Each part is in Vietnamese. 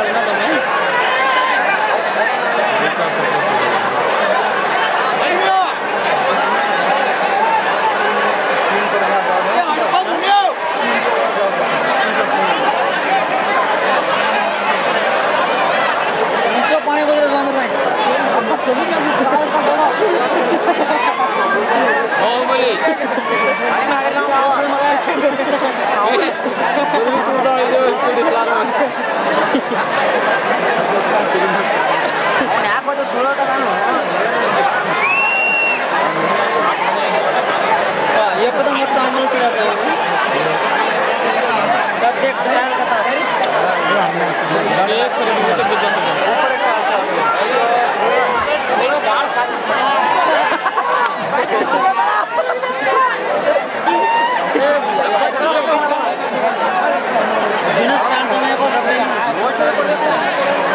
cadenata mai. पानी बदल बांधर नाही हो बोली அவன் சுழக்க தான் எப்போதான் மொத்தம் அஞ்சு கிடாது கத்தே கத்தாரு করে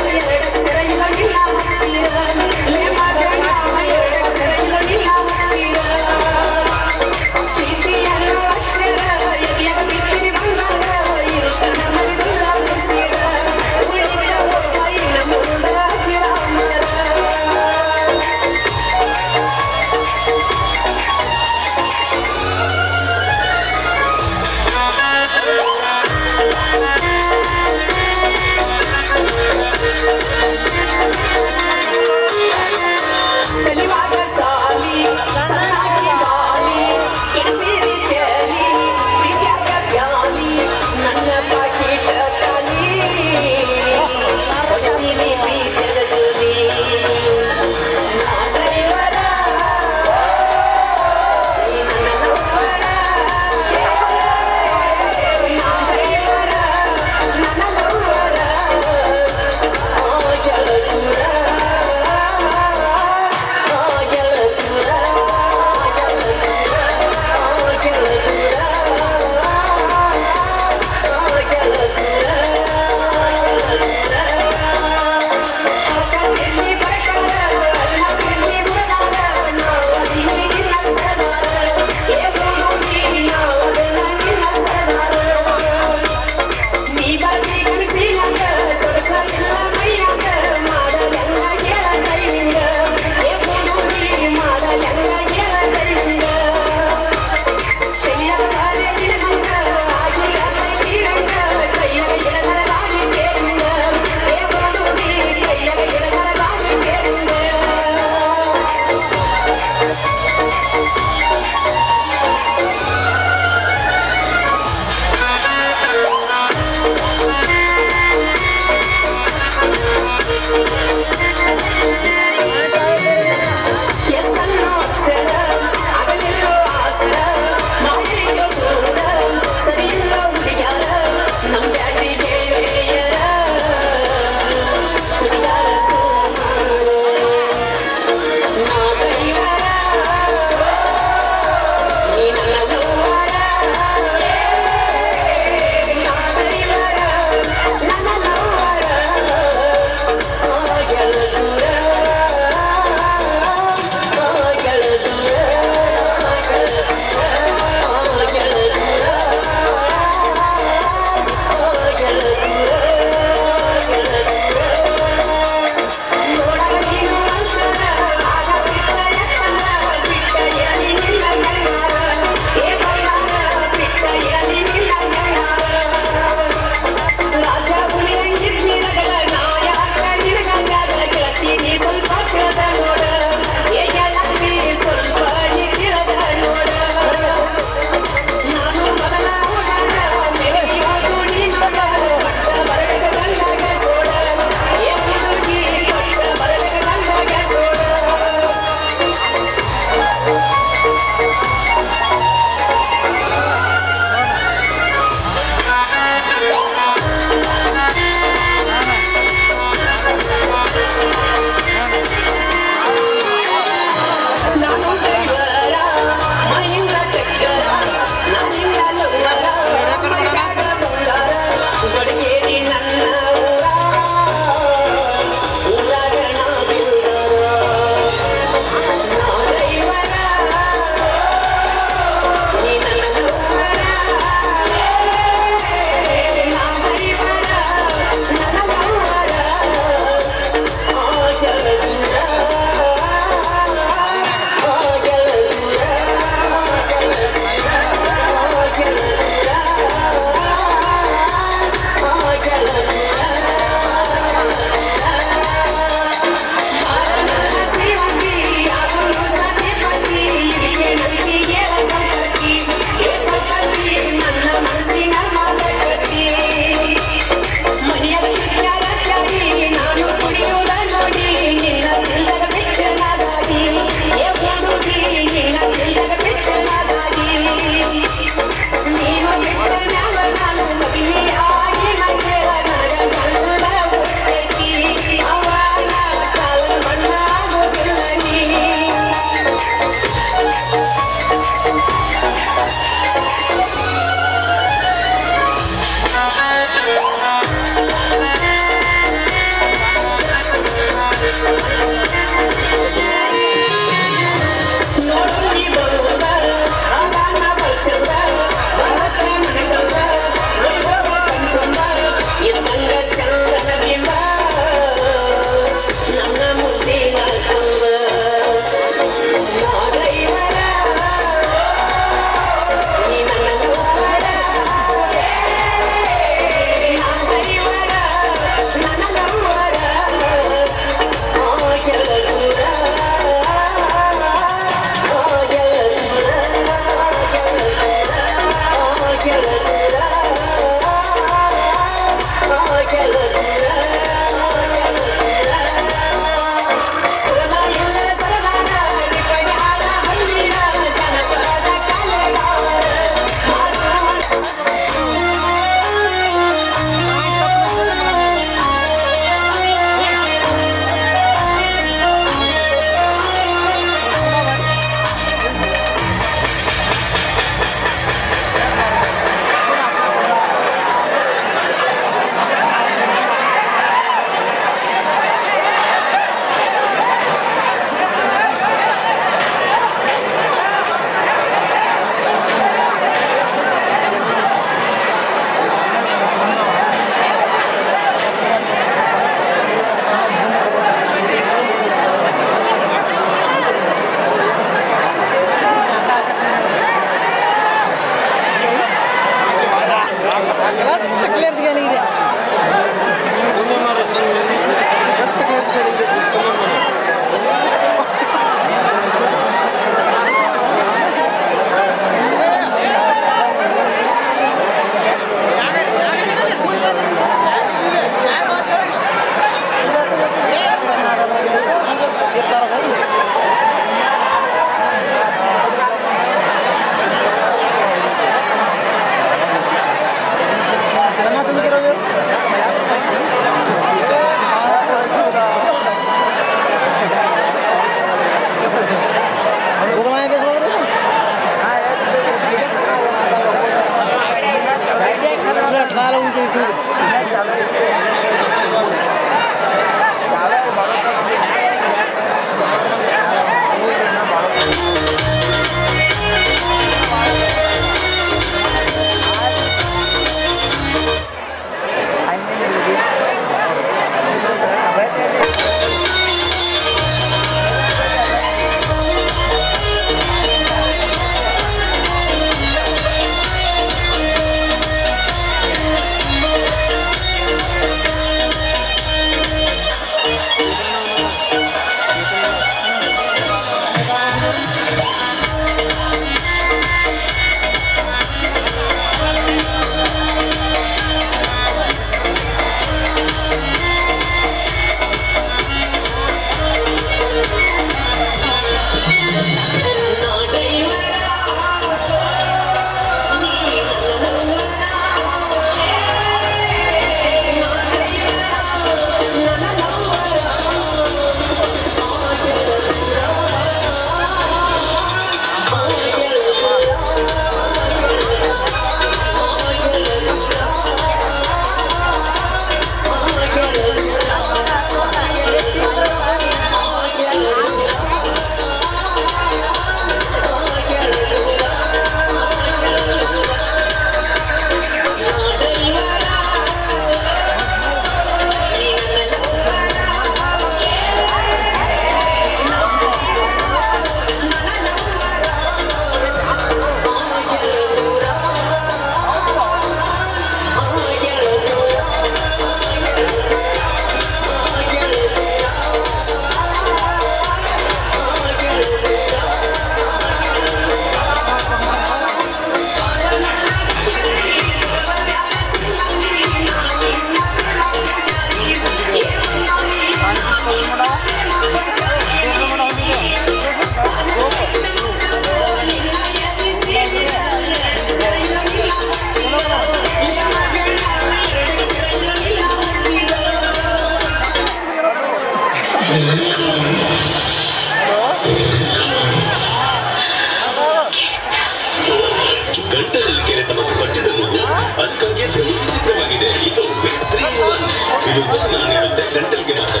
ಅದಕ್ಕಾಗಿ ಚಿತ್ರವಾಗಿದೆ ಇದು ವಿಕ್ಸ್ ತ್ರೀ ಒನ್ ಇದು ಉಪಶಮನ ನೀಡುತ್ತೆ ಗಂಟಲಿಗೆ ಮಾತ್ರ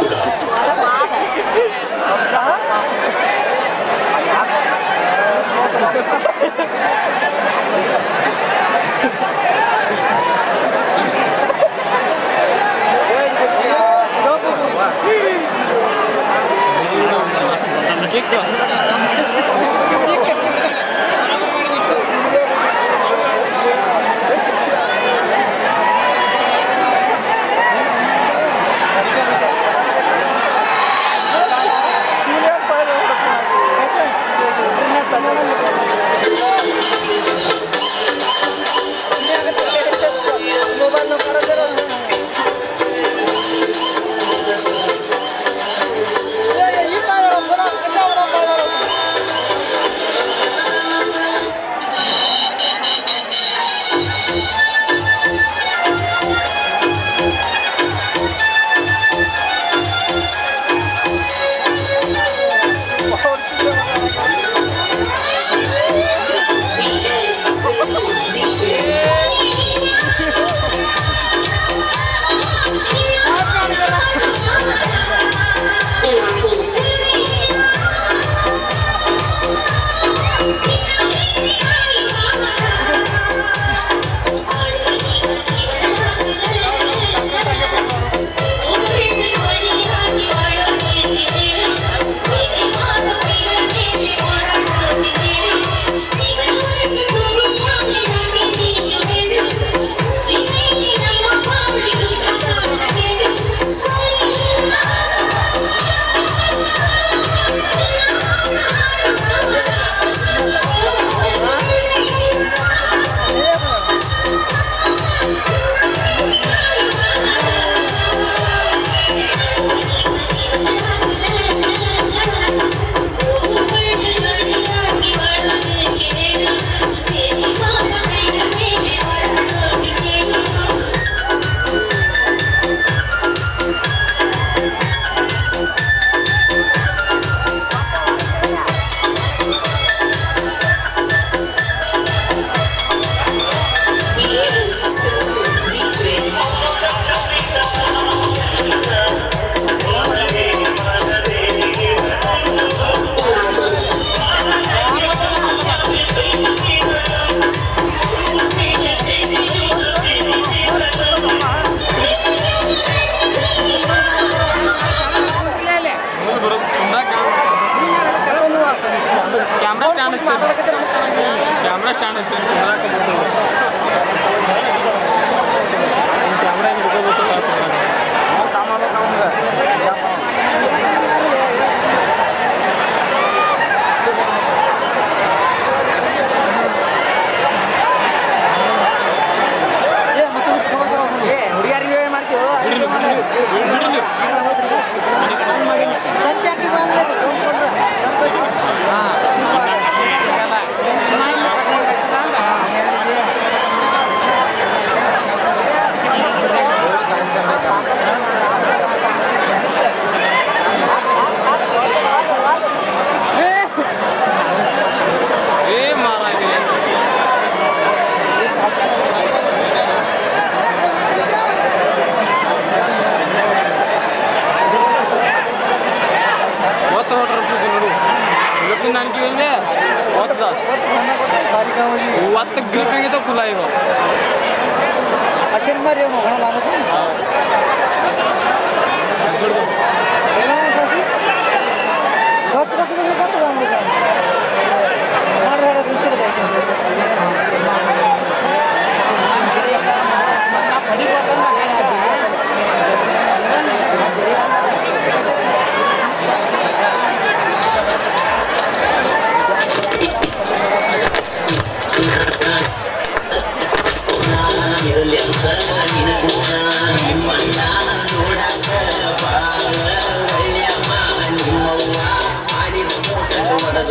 ಕೂಡ Kick ¡Vamos!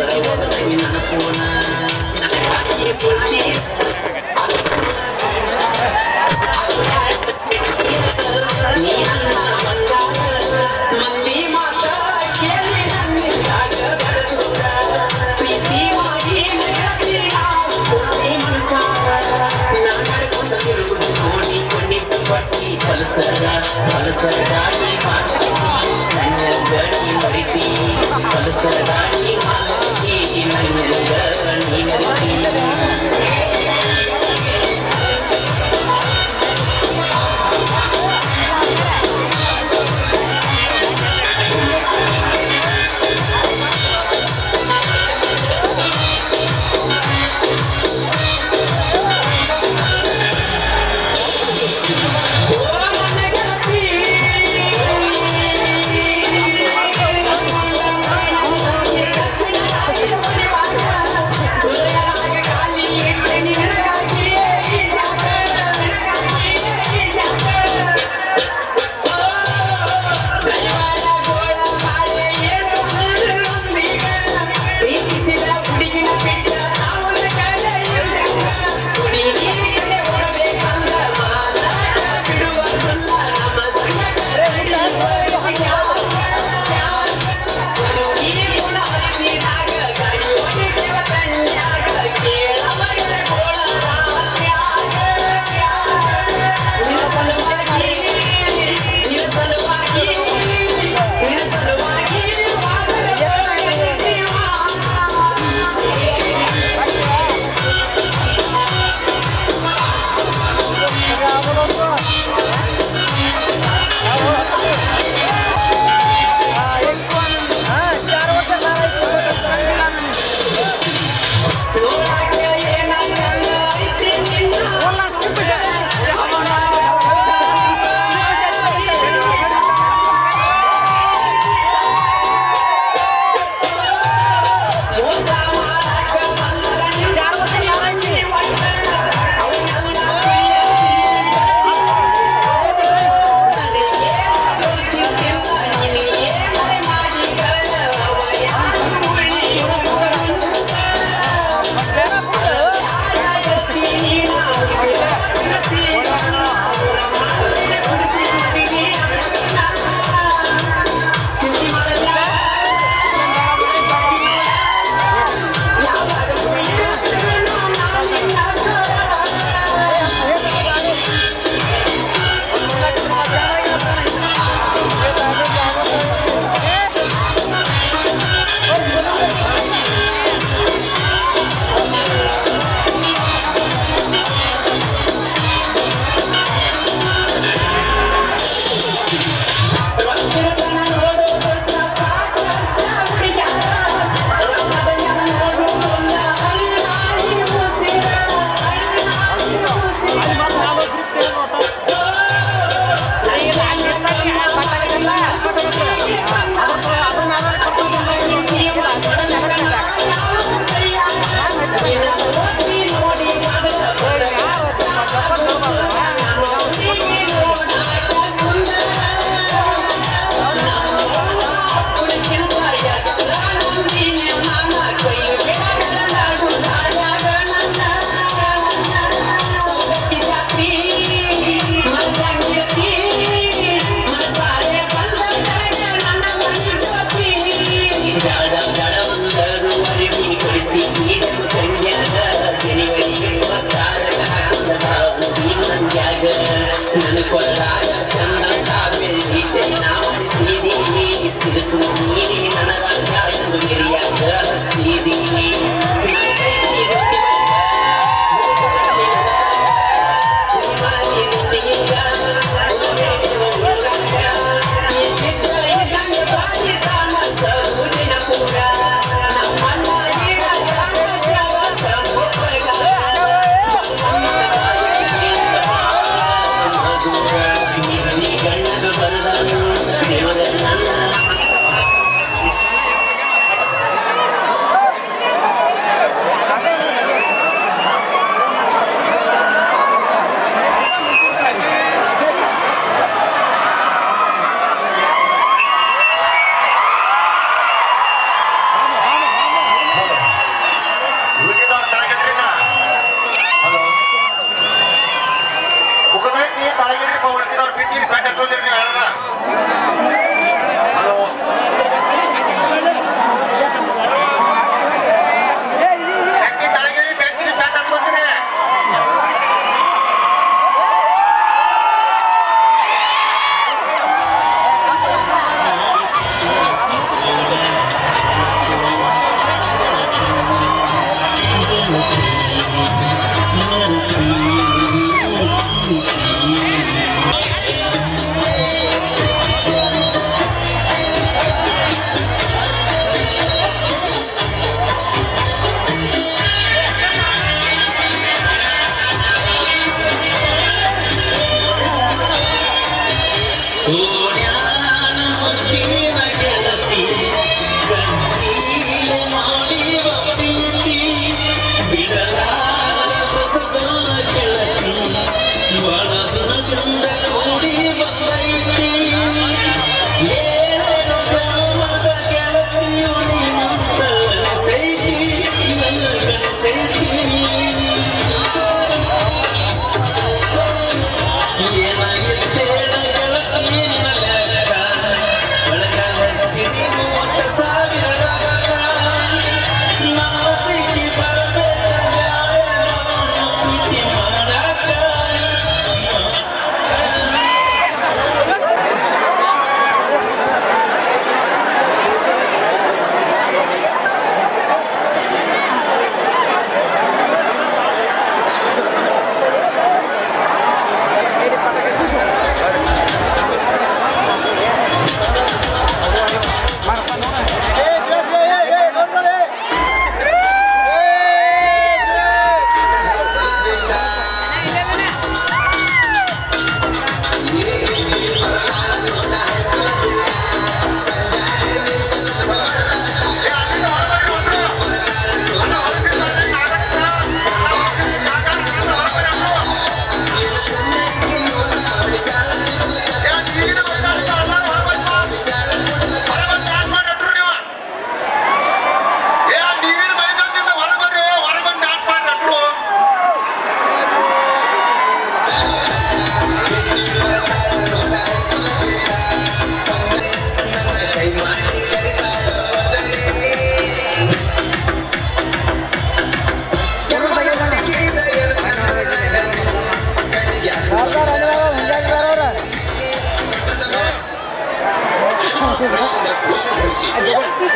Sa'yo wala na ginanap ko na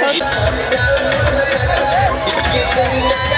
Right.